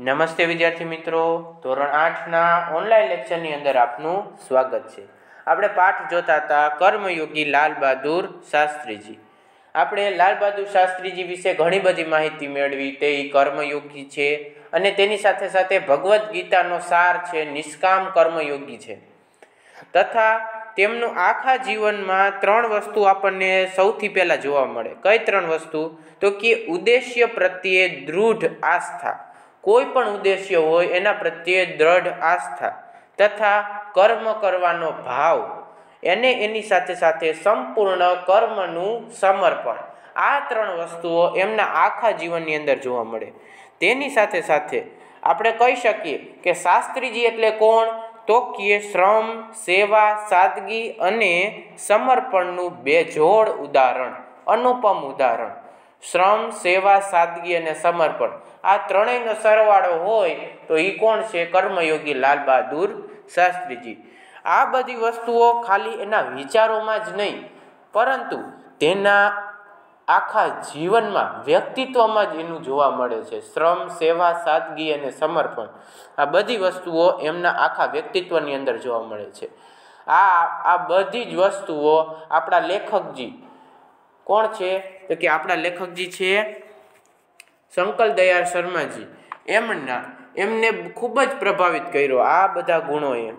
નમસ્તે વિદ્યાર્થી મિત્રો. ધોરણ આઠના ઓનલાઈન લેક્ચરની અંદર આપનું સ્વાગત છે. આપણે પાઠ જોતા હતા કર્મયોગી લાલ બહાદુર શાસ્ત્રીજી. આપણે લાલ બહાદુર શાસ્ત્રીજી વિશે ઘણી બધી માહિતી મેળવી તે કર્મયોગી છે અને તેની સાથે સાથે ભગવદ્ ગીતાનો સાર છે, નિષ્કામ કર્મયોગી છે. તથા તેમનું આખા જીવનમાં ત્રણ વસ્તુ આપણને સૌથી પહેલાં જોવા મળે. કઈ ત્રણ વસ્તુ? તો કે ઉદ્દેશ્ય પ્રત્યે દૃઢ આસ્થા. કોઈ પણ ઉદ્દેશ્ય હોય એના પ્રત્યે દ્રઢ આસ્થા તથા કર્મ કરવાનો ભાવ, એને એની સાથે સાથે સંપૂર્ણ કર્મનું સમર્પણ. આ ત્રણ વસ્તુઓ એમના આખા જીવનની અંદર જોવા મળે. તેની સાથે સાથે આપણે કહી શકીએ કે શાસ્ત્રીજી એટલે કોણ? તો કીએ શ્રમ, સેવા, સાદગી અને સમર્પણનું બેજોડ ઉદાહરણ, અનુપમ ઉદાહરણ. શ્રમ, સેવા, સાદગી અને સમર્પણ. આ ત્રણેયનો સરવાળો હોય તો એ કોણ છે? કર્મયોગી લાલ બહાદુર શાસ્ત્રીજી. આ બધી વસ્તુઓ ખાલી એના વિચારોમાં જ નહીં, પરંતુ તેના આખા જીવનમાં વ્યક્તિત્વમાં જ એનું જોવા મળે છે. શ્રમ, સેવા, સાદગી અને સમર્પણ. આ બધી વસ્તુઓ એમના આખા વ્યક્તિત્વની અંદર જોવા મળે છે. આ આ બધી જ વસ્તુઓ આપણા લેખકજી કોણ છે? તો કે આપણા લેખકજી છે શંકર દયાળ શર્માજી. એમના, એમને ખૂબ જ પ્રભાવિત કર્યો આ બધા ગુણોએ.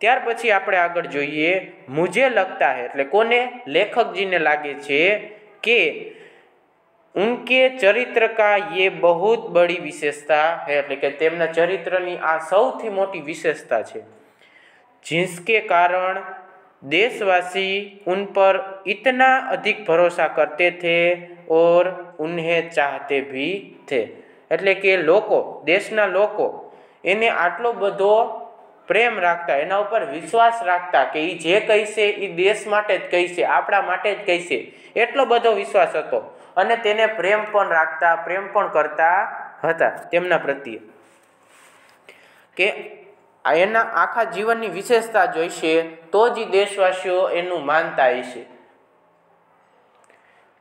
ત્યાર પછી આપણે આગળ જોઈએ, મુજે લગતા હે, એટલે કોને? લેખકજીને લાગે છે કે ઉનકે ચરિત્ર કા યે બહુ બડી વિશેષતા હે, એટલે કે તેમના ચરિત્રની આ સૌથી મોટી વિશેષતા છે. જિસકે કારણ देशवासी उन पर इतना अधिक भरोसा करते थे और उन्हें चाहते भी थे એટલે કે લોકો દેશના લોકો એને આટલો બધો પ્રેમ રાખતા એના ઉપર વિશ્વાસ રાખતા કે એ જે કહીશે એ દેશ માટે જ કહીશે આપણા માટે જ કહીશે એટલો બધો વિશ્વાસ હતો અને તેને પ્રેમ પણ રાખતા પ્રેમ પણ કરતા હતા તેમના પ્રત્યે કે એના આખા જીવનની વિશેષતા જોઈશે તો જ દેશવાસીઓ એનું માનતા હશે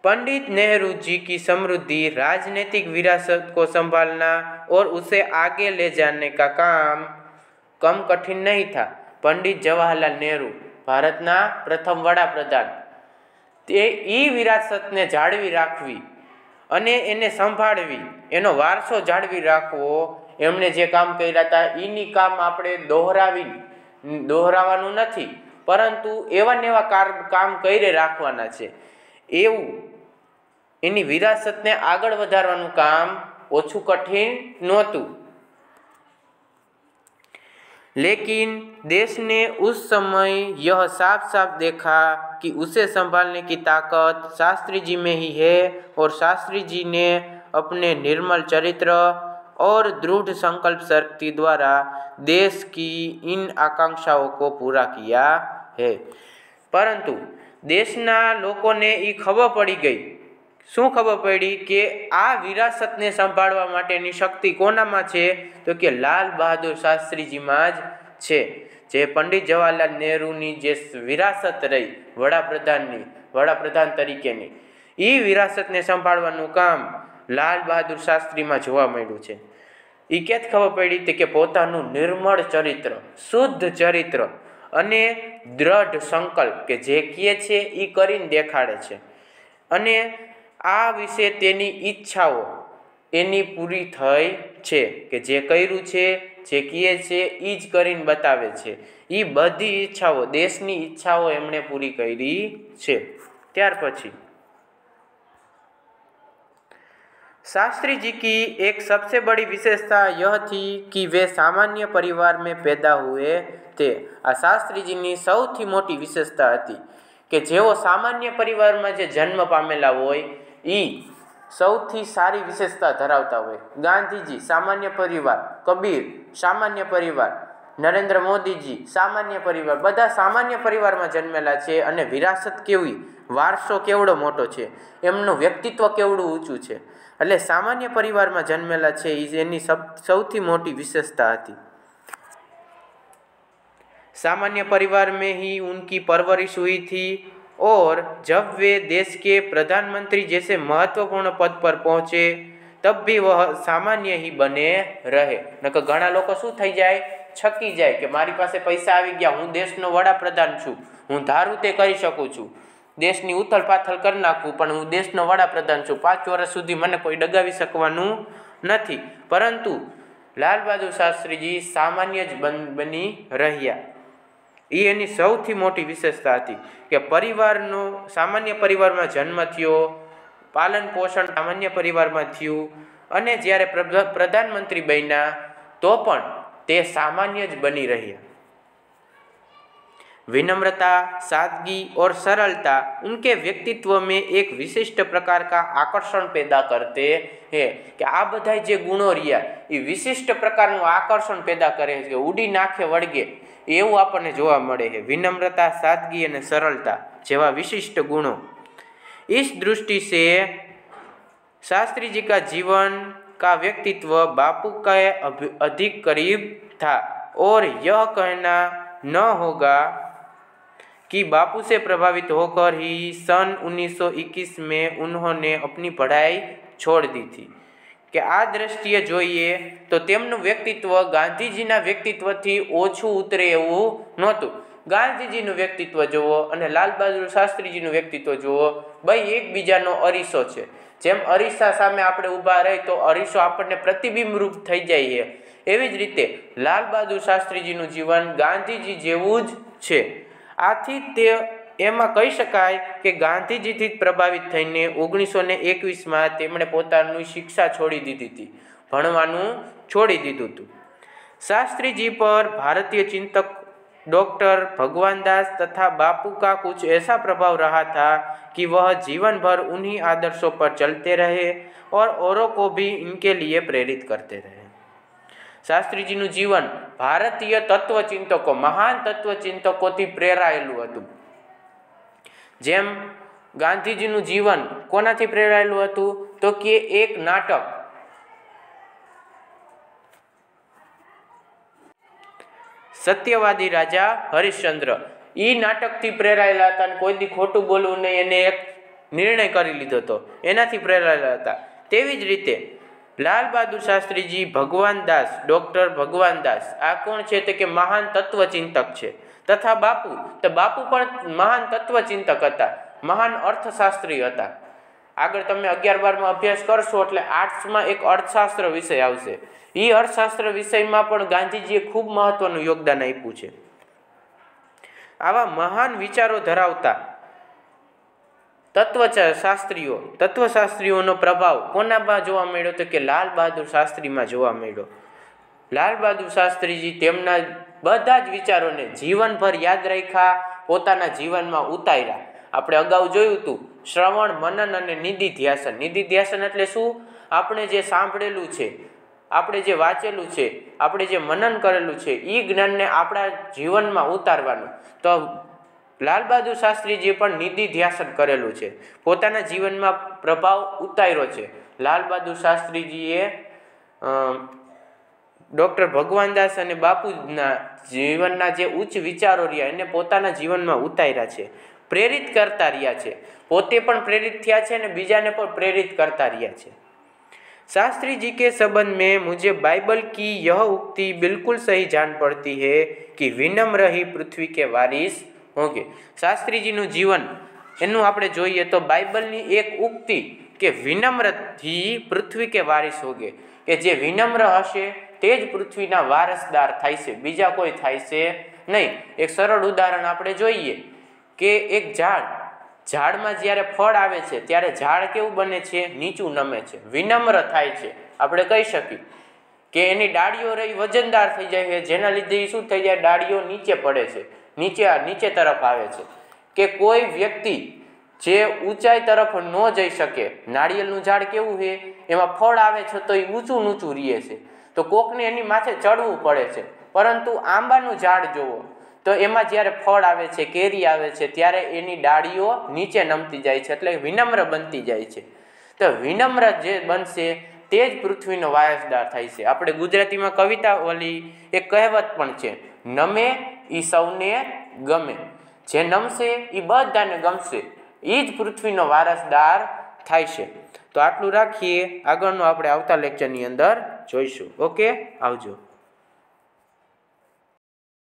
पंडित नेहरू जी की समृद्धि राजनीतिक विरासत को संभालना और उसे आगे ले जाने का काम कम कठिन नहीं था पंडित जवाहरलाल नेहरू ભારતના પ્રથમ વડાપ્રધાન તે એ વિરાસતને જાળવી રાખવી અને એને સંભાળવી એનો વારસો જાળવી રાખવો એમણે જે કામ કર્યા હતા એની કામ આપણે દોહરાવી દોહરાવાનું નથી પરંતુ એવા ને એવા કામ કરી રાખવાના છે એવું એની વિરાસતને આગળ વધારવાનું કામ ઓછું કઠિન નહોતું लेकिन देश ने उस समय यह साफ साफ देखा कि उसे संभालने की ताकत शास्त्री जी में ही है और शास्त्री जी ने अपने निर्मल चरित्र और दृढ़ संकल्प शक्ति द्वारा देश की इन आकांक्षाओं को पूरा किया है परंतु દેશના લોકોને એ ખબર પડી ગઈ શું ખબર પડી કે આ વિરાસતને સંભાળવા માટેની શક્તિ કોનામાં છે તો કે લાલ બહાદુર શાસ્ત્રીજીમાં જ છે જે પંડિત જવાહરલાલ નહેરુની જે વિરાસત રહી વડાપ્રધાનની વડાપ્રધાન તરીકેની એ વિરાસતને સંભાળવાનું કામ લાલ બહાદુર શાસ્ત્રીમાં જોવા મળ્યું છે. એ ક્યાંથી ખબર પડી તે કે પોતાનું નિર્મળ ચરિત્ર, શુદ્ધ ચરિત્ર અને દ્રઢ સંકલ્પ કે જે કહે છે એ કરીને દેખાડે છે. અને આ વિશે તેની ઈચ્છાઓ એની પૂરી થઈ છે કે જે કર્યું છે, જે કહે છે એ જ કરીને બતાવે છે. એ બધી ઈચ્છાઓ, દેશની ઈચ્છાઓ એમણે પૂરી કરી છે. ત્યાર પછી शास्त्री जी की एक सबसे बड़ी विशेषता यह थी कि वे सामान्य परिवार में पैदा हुए थे આ શાસ્ત્રીજીની સૌથી મોટી વિશેષતા હતી કે જેઓ સામાન્ય પરિવારમાં જે જન્મ પામેલા હોય એ સૌથી સારી વિશેષતા ધરાવતા હોય ગાંધીજી સામાન્ય પરિવાર કબીર સામાન્ય પરિવાર નરેન્દ્ર મોદીજી સામાન્ય પરિવાર બધા સામાન્ય પરિવારમાં જન્મેલા છે અને વિરાસત કેવી વારસો કેવડો મોટો છે એમનું વ્યક્તિત્વ કેવડું ઊંચું છે એટલે સામાન્ય પરિવારમાં જન્મેલા છે એ એની સૌથી મોટી વિશેષતા હતી सामान्य परिवार में ही उनकी परवरिश हुई थी और जब वे देश के प्रधानमंत्री जैसे महत्वपूर्ण पद पर पहुँचे તબ ભી વહ સામાન્ય ही બને રહે નકર ઘણા લોકો શું થઈ જાય છકી જાય કે મારી પાસે પૈસા આવી ગયા હું દેશનો વડાપ્રધાન છું હું ધારું તે કરી શકું છું દેશની ઉથલ પાથલ કરી નાખવું, પણ હું દેશનો વડાપ્રધાન છું. પાંચ વર્ષ સુધી મને કોઈ ડગાવી શકવાનું નથી. પરંતુ લાલ બહાદુર શાસ્ત્રીજી સામાન્ય જ બની રહ્યા. એ એની સૌથી મોટી વિશેષતા હતી કે પરિવારનો, સામાન્ય પરિવારમાં જન્મ થયો, પાલન પોષણ સામાન્ય પરિવારમાં થયું, અને જ્યારે પ્રધાનમંત્રી બન્યા, તો પણ તે સામાન્ય જ બની રહ્યા. विनम्रता सादगी और सरलता उनके व्यक्तित्व में एक विशिष्ट प्रकार का आकर्षण पैदा करते हैं કે આ બધા જે ગુણો રહ્યા એ વિશિષ્ટ પ્રકારનું આકર્ષણ પેદા કરે છે કે ઉડી નાખે વળગે એવું આપણને જોવા મળે છે વિનમ્રતા સાદગી અને સરળતા જેવા વિશિષ્ટ गुणों इस दृष्टि से शास्त्री जी का जीवन का व्यक्तित्व बापू का अधिक करीब था और यह कहना न होगा कि बापू से प्रभावित होकर ही सन 1921 में उन्होंने अपनी पढ़ाई छोड़ दी थी કે આ દ્રષ્ટિએ જોઈએ તો તેમનું વ્યક્તિત્વ ગાંધીજીના વ્યક્તિત્વથી ઓછું ઉતરે એવું નહોતું ગાંધીજીનું વ્યક્તિત્વ જુઓ અને લાલ બહાદુર શાસ્ત્રીજીનું વ્યક્તિત્વ જુઓ ભાઈ એકબીજાનો અરીસો છે જેમ અરીસા સામે આપણે ઊભા રહી તો અરીસો આપણને પ્રતિબિંબરૂપ થઈ જાય છે એવી જ રીતે લાલ બહાદુર શાસ્ત્રીજીનું જીવન ગાંધીજી જેવું જ છે આથી તે એમાં કહી શકાય કે ગાંધીજીથી જ પ્રભાવિત થઈને ઓગણીસો ને એકવીસમાં તેમણે પોતાની શિક્ષા છોડી દીધી હતી ભણવાનું છોડી દીધું હતું શાસ્ત્રીજી પર ભારતીય ચિંતક डॉक्टर भगवान दास तथा बापू का कुछ ऐसा प्रभाव रहा था कि वह जीवन भर उन्हीं आदर्शों पर चलते रहे और औरों को भी इनके लिए प्रेरित करते रहे શાસ્ત્રીજીનું જીવન ભારતીય તત્વચિંતકો, મહાન તત્વચિંતકોથી પ્રેરાયેલું હતું. જેમ ગાંધીજીનું જીવન કોનાથી પ્રેરાયેલું હતું? તો કે એક નાટક. સત્યવાદી રાજા હરિશ્ચંદ્ર. એ નાટકથી પ્રેરાયેલા હતા અને કોઈ દી ખોટું બોલવું નહીં, એને એક નિર્ણય કરી લીધો હતો. એનાથી પ્રેરાયેલા હતા. તેવી જ રીતે લાલ બહાદુર શાસ્ત્રીજી ભગવાન દાસ, ડૉક્ટર ભગવાન દાસ, આ કોણ છે તો કે મહાન તત્વચિંતક છે. તથા બાપુ, તો બાપુ પણ મહાન તત્વચિંતક હતા, મહાન અર્થશાસ્ત્રી હતા. આગળ તમે અગિયાર બારમાં અભ્યાસ કરશો એટલે આર્ટ્સમાં એક અર્થશાસ્ત્ર વિષય આવશે. એ અર્થશાસ્ત્ર વિષયમાં પણ ગાંધીજીએ ખૂબ મહત્વનું યોગદાન આપ્યું છે. આવા મહાન વિચારો ધરાવતા તત્વશાસ્ત્રીઓ તત્વશાસ્ત્રીઓનો પ્રભાવ કોનામાં જોવા મળ્યો તો કે લાલ બહાદુર શાસ્ત્રીમાં જોવા મળ્યો? લાલ બહાદુર શાસ્ત્રીજી તેમના બધા જ વિચારોને જીવનભર યાદ રાખ્યા, પોતાના જીવનમાં ઉતાર્યા. આપણે અગાઉ જોયું હતું, શ્રવણ, મનન અને નિધિ ધ્યાસન નિધિ ધ્યાસન એટલે શું? આપણે જે સાંભળેલું છે, આપણે જે વાંચેલું છે, આપણે જે મનન કરેલું છે એ જ્ઞાનને આપણા જીવનમાં ઉતારવાનું. તો લાલ બહાદુર શાસ્ત્રીજીએ પણ નિધિ ધ્યાસન કરેલું છે પોતાના જીવનમાં પ્રભાવ ઉતાર્યો છે લાલ બહાદુર શાસ્ત્રીજીએ ડૉક્ટર ભગવાનદાસ અને બાપુના જીવનના જે ઉચ્ચ વિચારો રહ્યા એને પોતાના જીવનમાં ઉતાર્યા છે પ્રેરિત કરતા રહ્યા છે પોતે પણ પ્રેરિત થયા છે અને બીજાને પણ પ્રેરિત કરતા રહ્યા છે शास्त्री जी के संबंध में मुझे बाइबल की यह उक्ति बिल्कुल सही जान पड़ती है कि विनम्र ही पृथ्वी के वारिस होंगे શાસ્ત્રીજીનું જીવન એનું આપણે જોઈએ તો બાઇબલની એક ઉક્તિ કે વિનમ્રથી પૃથ્વી કે વારિસ હોગે. કે જે વિનમ્ર હશે તે જ પૃથ્વીના વારસદાર થાય છે. બીજા કોઈ થાય છે નહીં. એક સરળ ઉદાહરણ આપણે જોઈએ કે એક ઝાડ, ઝાડમાં જ્યારે ફળ આવે છે, ત્યારે ઝાડ કેવું બને છે? નીચું નમે છે. વિનમ્ર થાય છે. આપણે કહી શકીએ કે એની ડાળીઓ રહી વજનદાર થઈ જાય છે. જેના લીધે શું થઈ જાય? ડાળીઓ નીચે પડે છે. નીચે નીચે તરફ આવે છે. કે કોઈ વ્યક્તિ જે ઊંચાઈ તરફ ન જઈ શકે, નાળિયેરનું ઝાડ કેવું છે એમાં ફળ આવે છે તો એ ઊંચું ઊંચું રહે છે. તો કોકને એની માથે ચડવું પડે છે. પરંતુ આંબાનું ઝાડ જુઓ, તો એમાં જ્યારે ફળ આવે છે, કેરી આવે છે, ત્યારે એની ડાળીઓ નીચે નમતી જાય છે, એટલે વિનમ્ર બનતી જાય છે. તો વિનમ્ર જે બનશે, તે જ પૃથ્વીનો વાયસદાર થાય છે. આપણે ગુજરાતીમાં કવિતા ઓલી એક કહેવત પણ છે, નમે એ સૌને ગમે. જે નમશે એ બધાને ગમશે. એ જ પૃથ્વીનો વારસદાર થાય છે. તો આટલું રાખીએ. આગળનું આપણે આવતા લેક્ચરની અંદર જોઈશું. ઓકે આવજો.